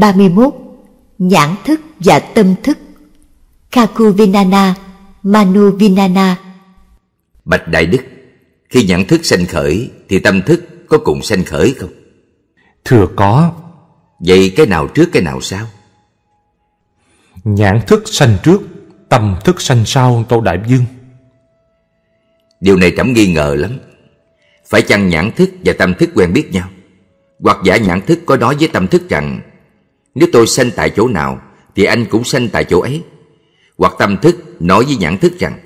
31. Nhãn thức và tâm thức Kakuvinana, Manuvinana Bạch Đại Đức Khi nhãn thức sanh khởi Thì tâm thức có cùng sanh khởi không? Thưa có Vậy cái nào trước cái nào sau? Nhãn thức sanh trước Tâm thức sanh sau Tô Đại Dương Điều này trẫm nghi ngờ lắm Phải chăng nhãn thức và tâm thức quen biết nhau Hoặc giả nhãn thức có nói với tâm thức rằng Nếu tôi sanh tại chỗ nào Thì anh cũng sanh tại chỗ ấy. Hoặc tâm thức nói với nhãn thức rằng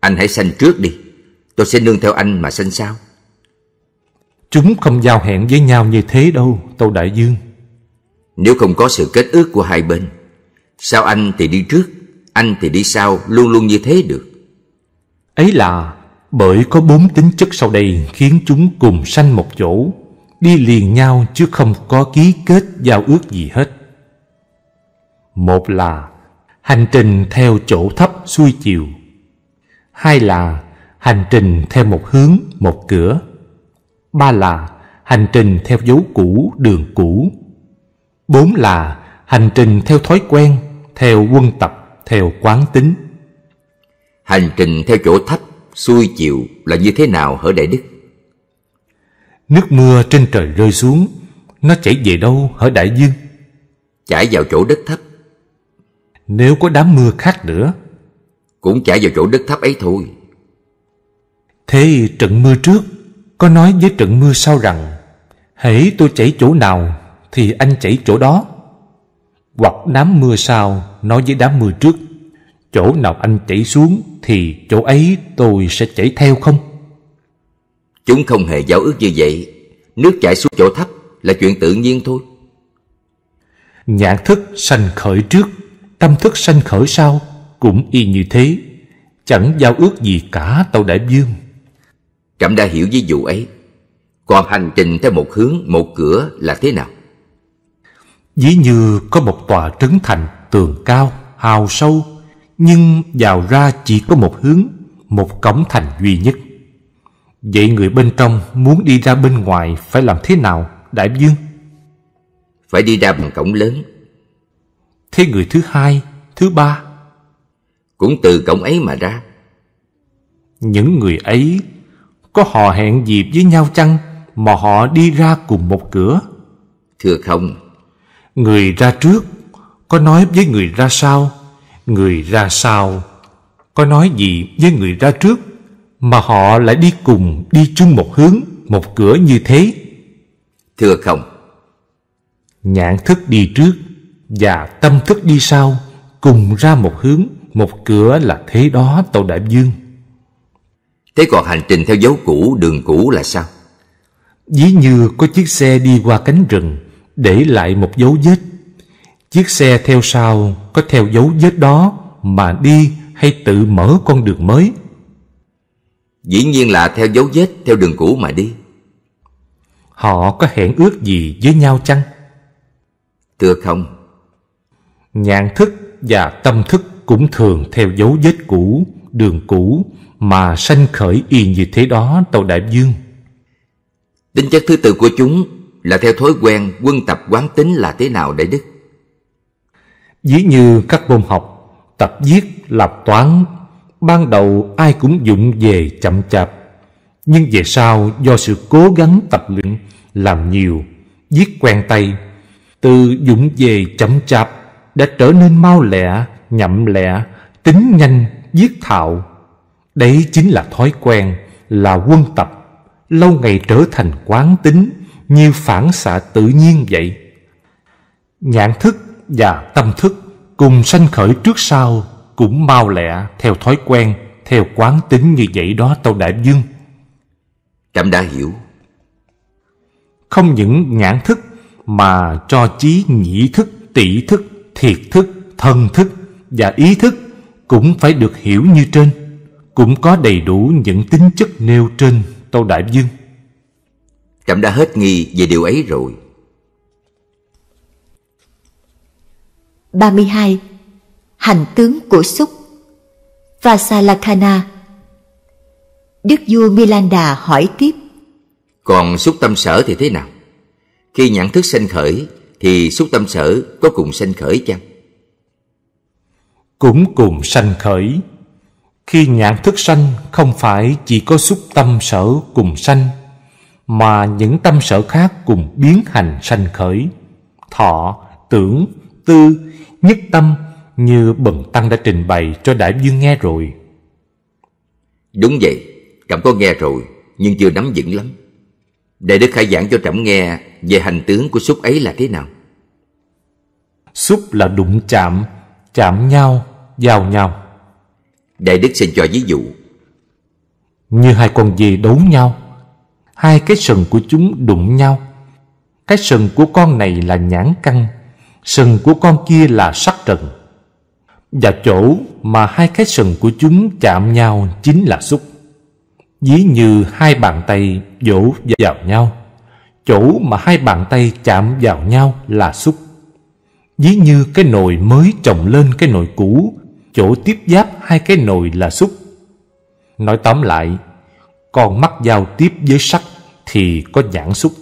Anh hãy sanh trước đi Tôi sẽ nương theo anh mà sanh sau. Chúng không giao hẹn với nhau như thế đâu Tô Đại Dương. Nếu không có sự kết ước của hai bên Sao anh thì đi trước Anh thì đi sau Luôn luôn như thế được? Ấy là bởi có bốn tính chất sau đây Khiến chúng cùng sanh một chỗ Đi liền nhau chứ không có ký kết giao ước gì hết. Một là hành trình theo chỗ thấp xuôi chiều. Hai là hành trình theo một hướng, một cửa. Ba là hành trình theo dấu cũ, đường cũ. Bốn là hành trình theo thói quen, theo quân tập, theo quán tính. Hành trình theo chỗ thấp, xuôi chiều là như thế nào hỡi Đại Đức? Nước mưa trên trời rơi xuống. Nó chảy về đâu hỡi Đại Dương? Chảy vào chỗ đất thấp. Nếu có đám mưa khác nữa Cũng chảy vào chỗ đất thấp ấy thôi. Thế trận mưa trước Có nói với trận mưa sau rằng Hễ tôi chảy chỗ nào Thì anh chảy chỗ đó. Hoặc đám mưa sau Nói với đám mưa trước Chỗ nào anh chảy xuống Thì chỗ ấy tôi sẽ chảy theo không Chúng không hề giao ước như vậy. Nước chảy xuống chỗ thấp là chuyện tự nhiên thôi. Nhãn thức sanh khởi trước Tâm thức sanh khởi sau Cũng y như thế. Chẳng giao ước gì cả Tàu Đại Dương Trẫm đã hiểu ví dụ ấy. Còn hành trình theo một hướng, một cửa là thế nào? Ví như có một tòa trấn thành tường cao, hào sâu Nhưng vào ra chỉ có một hướng, một cổng thành duy nhất Vậy người bên trong muốn đi ra bên ngoài phải làm thế nào, Đại Dương? Phải đi ra bằng cổng lớn. Thế người thứ hai, thứ ba? Cũng từ cổng ấy mà ra. Những người ấy có hò hẹn dịp với nhau chăng Mà họ đi ra cùng một cửa? Thưa không. Người ra trước Có nói với người ra sau. Người ra sau Có nói gì với người ra trước Mà họ lại đi cùng Đi chung một hướng Một cửa như thế. Thưa không? Nhãn thức đi trước Và tâm thức đi sau Cùng ra một hướng Một cửa là thế đó Tàu Đại Dương Thế còn hành trình theo dấu cũ, đường cũ là sao? Ví như có chiếc xe đi qua cánh rừng Để lại một dấu vết. Chiếc xe theo sau Có theo dấu vết đó Mà đi hay tự mở con đường mới Dĩ nhiên là theo dấu vết Theo đường cũ mà đi Họ có hẹn ước gì với nhau chăng? Thưa không Nhãn thức và tâm thức cũng thường theo dấu vết cũ, đường cũ mà sanh khởi y như thế đó Tàu Đại Dương. Tính chất thứ tư của chúng là theo thói quen quân tập quán tính là thế nào Đại Đức? Ví như các môn học, tập viết, làm toán, ban đầu ai cũng dụng về chậm chạp. Nhưng về sau do sự cố gắng tập luyện, làm nhiều, viết quen tay, từ dụng về chậm chạp đã trở nên mau lẹ, nhậm lẹ, tính nhanh, viết thạo. Đấy chính là thói quen, là quân tập, lâu ngày trở thành quán tính như phản xạ tự nhiên vậy. Nhãn thức và tâm thức cùng sanh khởi trước sau cũng mau lẹ theo thói quen, theo quán tính như vậy đó Tâu Đại Dương. Trẫm đã hiểu. Không những nhãn thức mà cho trí nhĩ thức, tỷ thức, thiệt thức, thân thức và ý thức cũng phải được hiểu như trên, cũng có đầy đủ những tính chất nêu trên Tâu Đại Dương. Trẫm đã hết nghi về điều ấy rồi. 32. Hành tướng của xúc Vasalakana. Đức vua Milanda hỏi tiếp. Còn xúc tâm sở thì thế nào? Khi nhãn thức sanh khởi thì Thì xúc tâm sở có cùng sanh khởi chăng? Cũng cùng sanh khởi. Khi nhãn thức sanh không phải chỉ có xúc tâm sở cùng sanh Mà những tâm sở khác cùng biến hành sanh khởi. Thọ, tưởng, tư, nhất tâm Như Bần Tăng đã trình bày cho Đại Dương nghe rồi. Đúng vậy, Trẫm có nghe rồi Nhưng chưa nắm vững lắm. Đại Đức hãy giảng cho Trẫm nghe Về hành tướng của xúc ấy là thế nào. Xúc là đụng chạm, chạm nhau, giao nhau. Đại Đức xin cho ví dụ. Như hai con dê đấu nhau Hai cái sừng của chúng đụng nhau. Cái sừng của con này là nhãn căn Sừng của con kia là sắc trần và chỗ mà hai cái sừng của chúng chạm nhau chính là xúc. Ví như hai bàn tay vỗ vào nhau, Chỗ mà hai bàn tay chạm vào nhau là xúc. Ví như cái nồi mới trồng lên cái nồi cũ, Chỗ tiếp giáp hai cái nồi là xúc. Nói tóm lại, Con mắt giao tiếp với sắc thì có nhãn xúc,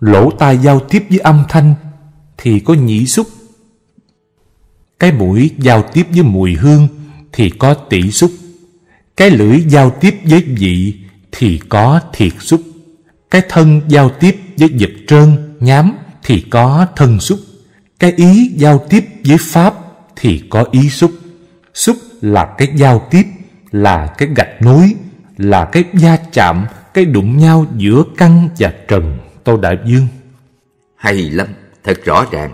Lỗ tai giao tiếp với âm thanh thì có nhĩ xúc. Cái mũi giao tiếp với mùi hương thì có tỷ xúc. Cái lưỡi giao tiếp với vị thì có thiệt xúc. Cái thân giao tiếp với vật trơn, nhám thì có thân xúc. Cái ý giao tiếp với pháp thì có ý xúc. Xúc là cái giao tiếp là cái gạch nối là cái va chạm cái đụng nhau giữa căn và trần. Tô đại dương hay lắm thật rõ ràng.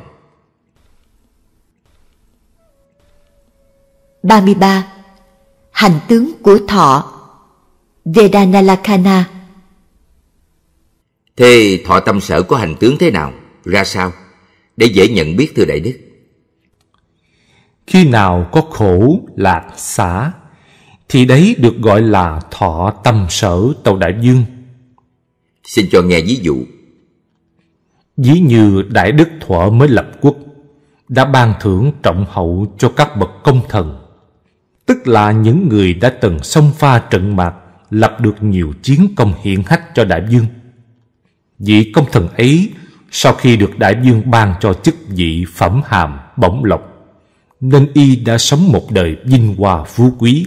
33. Hành tướng của thọ Vedanalakana Thế thọ tâm sở có hành tướng thế nào? Ra sao? để dễ nhận biết thưa Đại Đức. Khi nào có khổ lạc xả thì đấy được gọi là thọ tâm sở tàu đại dương. Xin cho nghe ví dụ. Ví như Đại Đức Thuở mới lập quốc đã ban thưởng trọng hậu cho các bậc công thần, tức là những người đã từng xông pha trận mạc, lập được nhiều chiến công hiển hách cho Đại Dương. Vị công thần ấy sau khi được đại dương ban cho chức vị phẩm hàm bổng lộc nên y đã sống một đời vinh hoa phú quý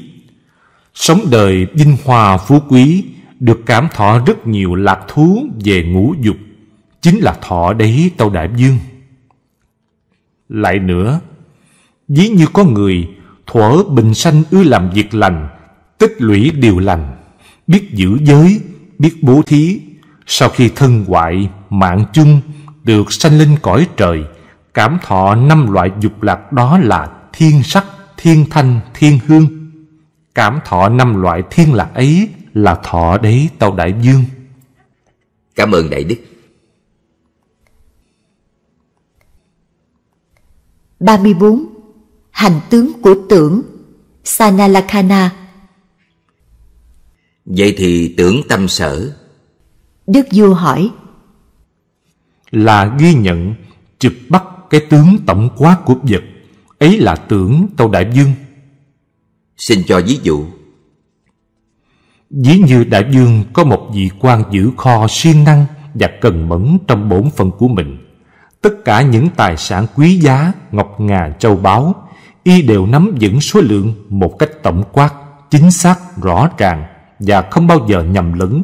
sống đời vinh hoa phú quý được cảm thọ rất nhiều lạc thú về ngũ dục chính là thọ đấy tâu đại dương lại nữa ví như có người thuở bình sanh ưa làm việc lành tích lũy điều lành. Biết giữ giới biết bố thí. Sau khi thân hoại mạng chung được sanh lên cõi trời cảm thọ năm loại dục lạc đó là thiên sắc thiên thanh thiên hương. Cảm thọ năm loại thiên lạc ấy là thọ đấy tàu đại dương. Cảm ơn đại đức. 34. Hành tướng của tưởng Sanalakana. Vậy thì tưởng tâm sở. Đức vua hỏi là ghi nhận chụp bắt cái tướng tổng quát của vật ấy là tưởng tàu đại dương xin cho ví dụ. Ví như đại dương có một vị quan giữ kho siêng năng và cần mẫn trong bổn phận của mình. Tất cả những tài sản quý giá ngọc ngà châu báu y đều nắm vững số lượng một cách tổng quát chính xác rõ ràng và không bao giờ nhầm lẫn.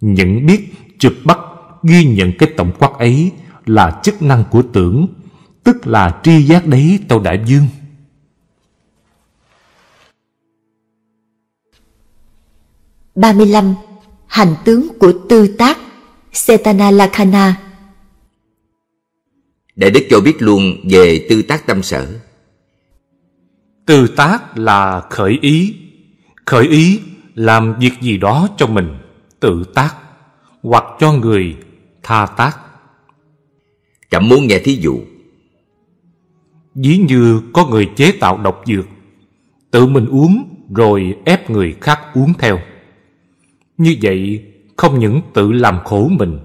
Nhận biết chụp bắt ghi nhận cái tổng quát ấy là chức năng của tưởng tức là tri giác đấy tâu đại dương ba mươi lăm Hành tướng của tư tác Setana Lakhana Đại Đức cho biết luôn về tư tác tâm sở Tư tác là khởi ý. Khởi ý làm việc gì đó cho mình Tự tác Hoặc cho người tha tác. Trẫm muốn nghe thí dụ. Ví như có người chế tạo độc dược Tự mình uống rồi ép người khác uống theo. Như vậy không những tự làm khổ mình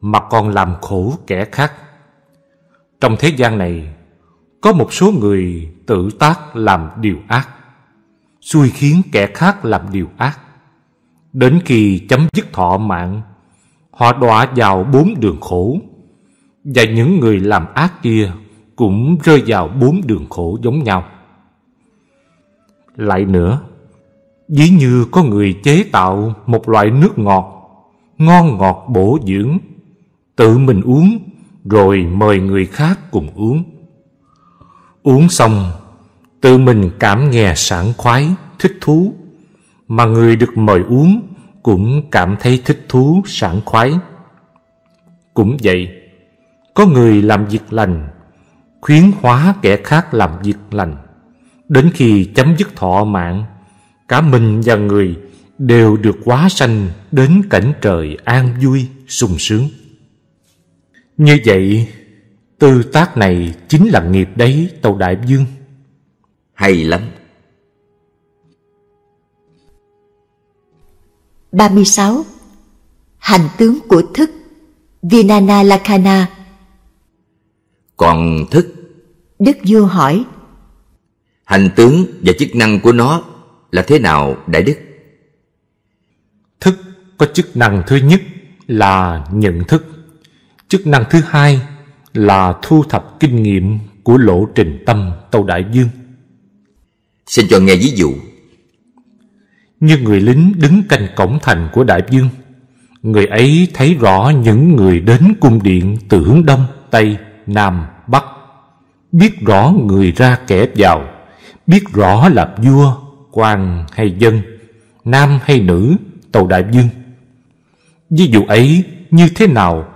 Mà còn làm khổ kẻ khác. Trong thế gian này có một số người tự tác làm điều ác Xui khiến kẻ khác làm điều ác Đến khi chấm dứt thọ mạng Họ đọa vào bốn đường khổ Và những người làm ác kia cũng rơi vào bốn đường khổ giống nhau. Lại nữa, ví như có người chế tạo một loại nước ngọt, ngon ngọt bổ dưỡng, tự mình uống rồi mời người khác cùng uống. Uống xong, tự mình cảm nghe sảng khoái, thích thú, mà người được mời uống cũng cảm thấy thích thú, sảng khoái. Cũng vậy, có người làm việc lành, khuyến hóa kẻ khác làm việc lành. Đến khi chấm dứt thọ mạng, cả mình và người đều được hóa sanh đến cảnh trời an vui, sung sướng. Như vậy, tư tác này chính là nghiệp đấy, Tàu Đại Dương. Hay lắm. 36. Hành tướng của thức Vinana Lakkhana Còn thức, Đức vua hỏi hành tướng và chức năng của nó là thế nào Đại Đức? Thức có chức năng thứ nhất là nhận thức. Chức năng thứ hai là thu thập kinh nghiệm của lộ trình tâm Tàu Đại Dương. Xin cho nghe ví dụ. Như người lính đứng canh cổng thành của Đại Dương. Người ấy thấy rõ những người đến cung điện từ hướng Đông, Tây, Nam, Bắc. Biết rõ người ra kẻ vào, biết rõ là vua, quan hay dân, nam hay nữ, Tàu Đại Dương. Ví dụ ấy như thế nào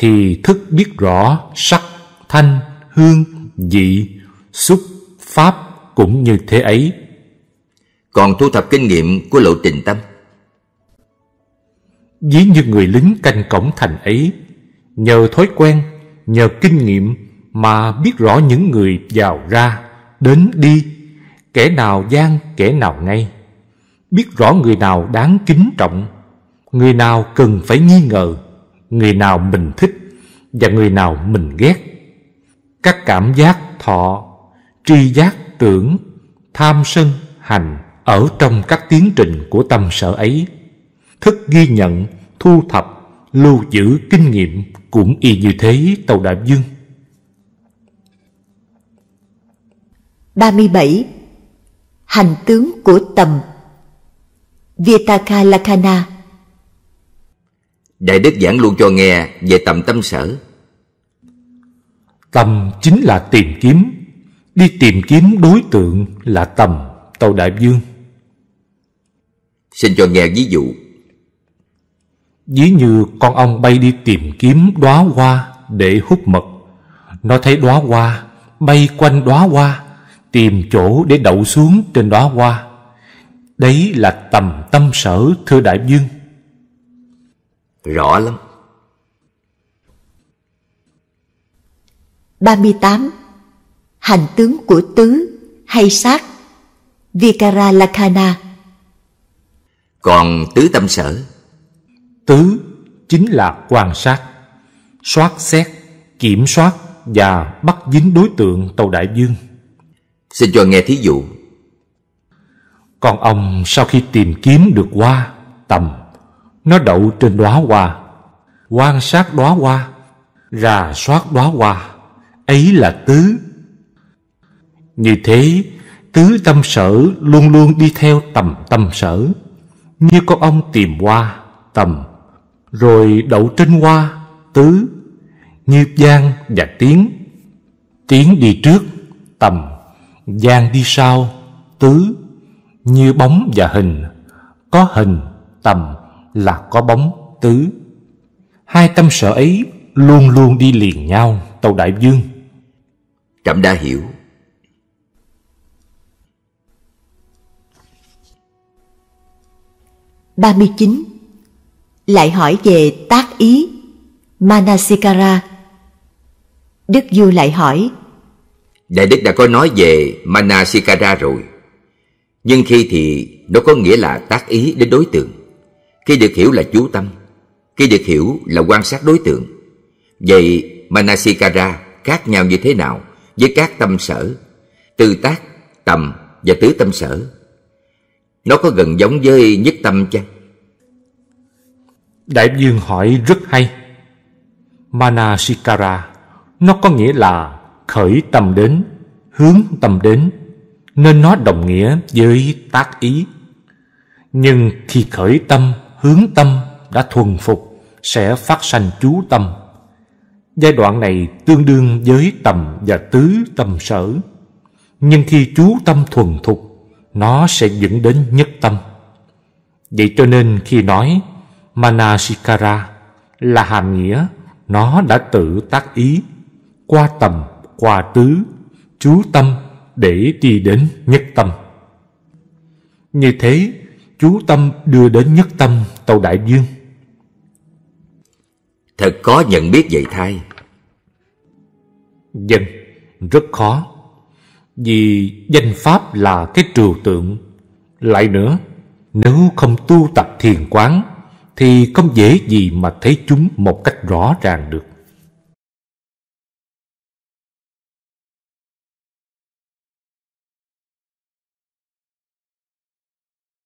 thì thức biết rõ sắc, thanh, hương, vị, xúc, pháp cũng như thế ấy. Còn thu thập kinh nghiệm của lộ trình tâm. Ví như người lính canh cổng thành ấy Nhờ thói quen, nhờ kinh nghiệm Mà biết rõ những người vào ra, đến đi Kẻ nào gian, kẻ nào ngay. Biết rõ người nào đáng kính trọng Người nào cần phải nghi ngờ Người nào mình thích Và người nào mình ghét. Các cảm giác thọ, Tri giác tưởng, Tham sân hành Ở trong các tiến trình của tâm sở ấy. Thức ghi nhận, Thu thập, Lưu giữ kinh nghiệm Cũng y như thế Tàu Đại Dương 37. Hành tướng của tầm. Vitaka Lakkhana Đại Đức giảng luôn cho nghe về tầm tâm sở. Tâm chính là tìm kiếm. Đi tìm kiếm đối tượng là tầm Tàu Đại Dương Xin cho nghe ví dụ. Ví như con ong bay đi tìm kiếm đóa hoa để hút mật. Nó thấy đóa hoa bay quanh đóa hoa Tìm chỗ để đậu xuống trên đóa hoa. Đấy là tầm tâm sở thưa Đại Dương Rõ lắm. 38. Hành tướng của tứ hay sát? Vikara Lakkhana Còn tứ tâm sở? Tứ chính là quan sát Soát xét, kiểm soát và bắt dính đối tượng Tàu Đại Dương. Xin cho nghe thí dụ. Con ong sau khi tìm kiếm được hoa, tầm nó đậu trên đóa hoa. Quan sát đóa hoa Rà soát đóa hoa. Ấy là tứ. Như thế Tứ tâm sở luôn luôn đi theo tầm tâm sở. Như con ong tìm hoa, tầm Rồi đậu trên hoa, tứ. Như gian và tiếng, tiếng đi trước, tầm Gian đi sau, tứ. Như bóng và hình Có hình, tầm là có bóng, tứ. Hai tâm sở ấy luôn luôn đi liền nhau Tàu Đại Dương. Trẫm đã hiểu. 39. Lại hỏi về tác ý Manasikara. Đức vua lại hỏi Đại Đức đã có nói về Manasikara rồi. Nhưng khi thì nó có nghĩa là tác ý đến đối tượng khi được hiểu là chú tâm. Khi được hiểu là quan sát đối tượng. Vậy Manasikara khác nhau như thế nào với các tâm sở? Tư tác, tầm và tứ tâm sở. Nó có gần giống với nhất tâm chăng? Đại Dương hỏi rất hay. Manasikara Nó có nghĩa là khởi tâm đến, hướng tâm đến Nên nó đồng nghĩa với tác ý. Nhưng khi khởi tâm, hướng tâm đã thuần phục Sẽ phát sanh chú tâm. Giai đoạn này tương đương với tầm và tứ tâm sở. Nhưng khi chú tâm thuần thục Nó sẽ dẫn đến nhất tâm. Vậy cho nên khi nói Manasikara là hàm nghĩa nó đã tự tác ý qua tầm, qua tứ, chú tâm để đi đến nhất tâm. Như thế, chú tâm đưa đến nhất tâm tàu đại dương. Thật có nhận biết vậy thay. Dân, rất khó. Vì danh pháp là cái trừu tượng. Lại nữa, nếu không tu tập thiền quán thì không dễ gì mà thấy chúng một cách rõ ràng được.